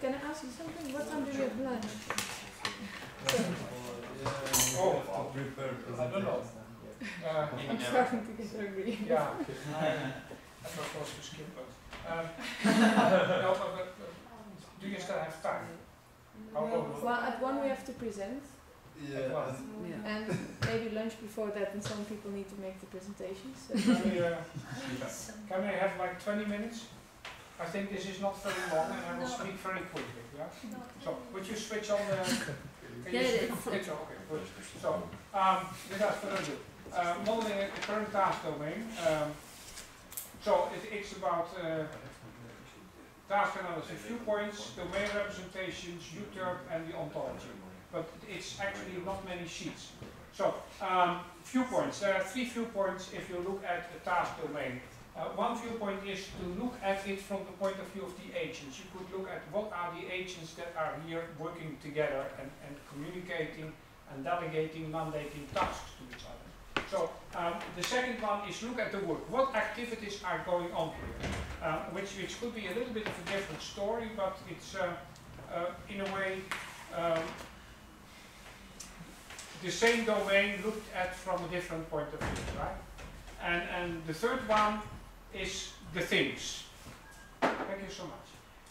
can I ask you something? What time do you have lunch? Oh, I'll prepare I don't know. Uh, I'm starting to get hungry. yeah, I propose to skip it. Um, no, but, but, but do you still have time? How? Well, at one we have to present, Yeah. Yeah. and maybe lunch before that, and some people need to make the presentations. So Can we, uh, can we have like 20 minutes? I think this is not very long and I will speak very quickly, yeah? So, would you switch on the... Yeah, switch- it's- it's okay, good. So, um, without further ado, uh, modeling a current task domain. Um, so, it, it's about uh, task analysis, viewpoints, domain representations, Euterpe and the ontology. But it's actually not many sheets. So, um, viewpoints. There are three viewpoints if you look at the task domain. Uh, one viewpoint is to look at it from the point of view of the agents. You could look at what are the agents that are here working together and, and communicating and delegating, mandating tasks to each other. So um, the second one is look at the work. What activities are going on here? Uh, which, which could be a little bit of a different story, but it's uh, uh, in a way um, the same domain looked at from a different point of view, right? And, and the third one is the things. Thank you so much.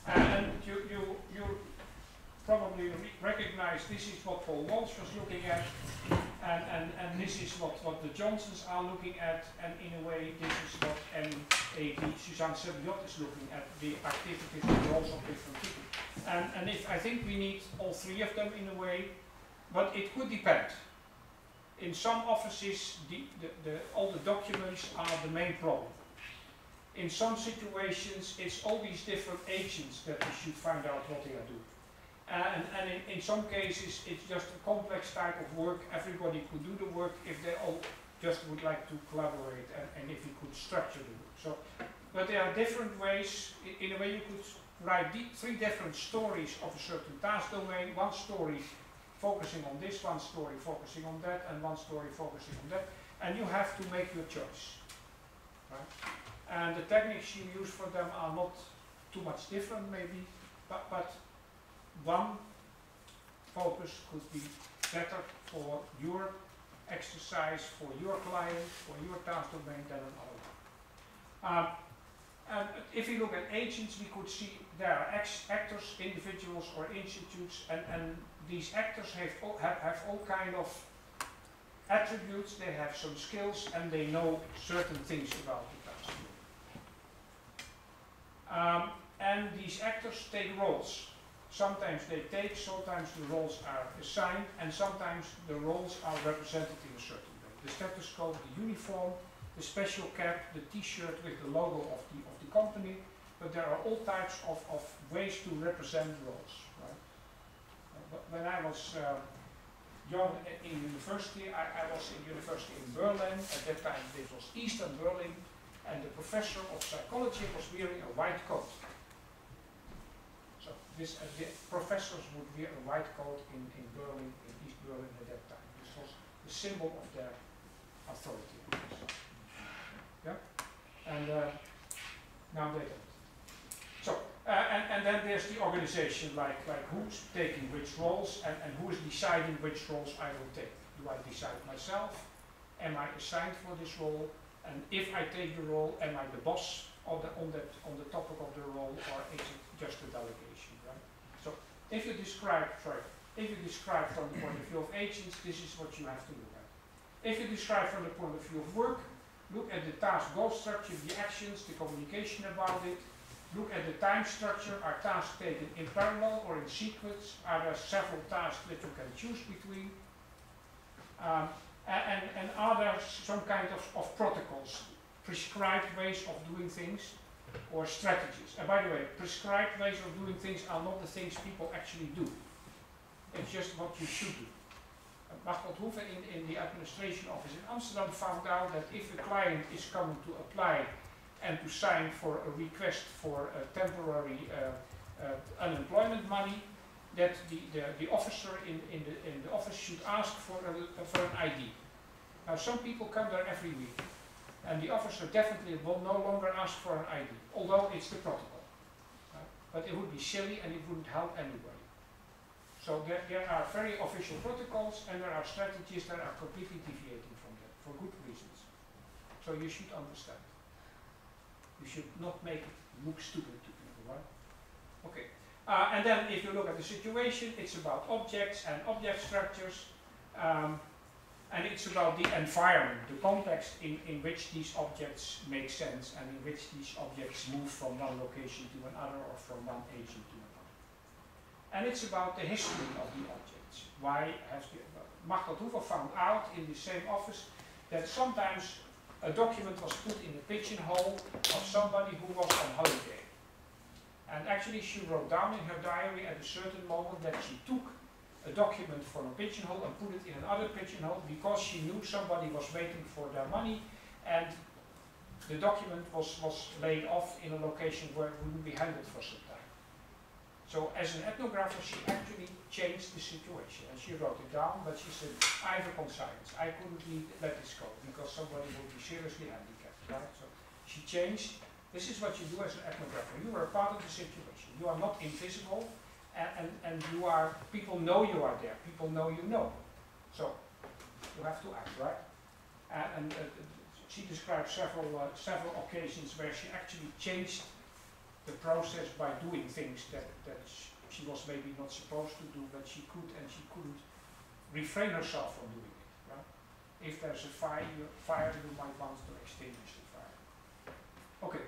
Uh, and you, you, you probably recognize this is what Paul Walsh was looking at, and, and, and this is what, what the Johnsons are looking at, and in a way this is what MAD Suzanne Sebillotte is looking at, the activities and roles of different people. And, and if, I think we need all three of them in a way, but it could depend. In some offices, the, the, the, all the documents are the main problem. In some situations, it's all these different agents that we should find out what they are doing. Uh, and, and in, in some cases, it's just a complex type of work. Everybody could do the work if they all just would like to collaborate and, and if we could structure the work. So, but there are different ways. In, in a way, you could write three different stories of a certain task domain. One story focusing on this, one story focusing on that, and one story focusing on that. And you have to make your choice. Right? And the techniques you use for them are not too much different, maybe, but, but one focus could be better for your exercise, for your client, for your task domain than another one. Um, and if you look at agents, we could see there are actors, individuals or institutes, and, and these actors have all, have, have all kind of attributes, they have some skills, and they know certain things about. Um, and these actors take roles. Sometimes they take, sometimes the roles are assigned, and sometimes the roles are represented in a certain way. The stethoscope, the uniform, the special cap, the t-shirt with the logo of the, of the company, but there are all types of, of ways to represent roles. Right? Uh, when I was uh, young in university, I, I was in university in Berlin, at that time this was Eastern Berlin, and the professor of psychology was wearing a white coat. So this, uh, the professors would wear a white coat in, in Berlin, in East Berlin at that time. This was the symbol of their authority. Yeah? And uh, now they don't. So, uh, and, and then there's the organization, like, like who's taking which roles and, and who is deciding which roles I will take. Do I decide myself? Am I assigned for this role? And if I take the role, am I the boss on the, on that, on the topic of the role, or is it just a delegation, right? So, if you describe, sorry, if you describe from the point of view of agents, this is what you have to look at. If you describe from the point of view of work, look at the task goal structure, the actions, the communication about it, look at the time structure, are tasks taken in parallel or in sequence, are there several tasks that you can choose between, um, and, and are there some kind of, of protocols, prescribed ways of doing things, or strategies. And by the way, prescribed ways of doing things are not the things people actually do. It's just what you should do. Margot Hoeven in, in the administration office in Amsterdam found out that if a client is coming to apply and to sign for a request for a temporary uh, uh, unemployment money, that the, the, the officer in, in, the, in the office should ask for, a, for an ID. Now some people come there every week and the officer definitely will no longer ask for an ID, although it's the protocol. Right? but it would be silly and it wouldn't help anybody. So there, there are very official protocols and there are strategies that are completely deviating from that for good reasons. So you should understand. You should not make it look stupid to people, right? Okay. Uh, and then if you look at the situation, it's about objects and object structures. Um, and it's about the environment, the context in, in which these objects make sense and in which these objects move from one location to another or from one agent to another. And it's about the history of the objects. Why has the, Machtel Hoover found out in the same office that sometimes a document was put in the pigeonhole of somebody who was on holiday. And actually she wrote down in her diary at a certain moment that she took a document from a pigeonhole and put it in another pigeonhole because she knew somebody was waiting for their money and the document was, was laid off in a location where it wouldn't be handled for some time. So as an ethnographer she actually changed the situation and she wrote it down but she said, I have a conscience, I couldn't let this go because somebody would be seriously handicapped, right? So she changed, this is what you do as an ethnographer, you are part of the situation, you are not invisible, and, and, and you are, people know you are there, people know you know. So, you have to act, right? And, and uh, she described several, uh, several occasions where she actually changed the process by doing things that, that she was maybe not supposed to do, but she could and she couldn't refrain herself from doing it, right? If there's a fire, fire you might want to extinguish the fire. Okay.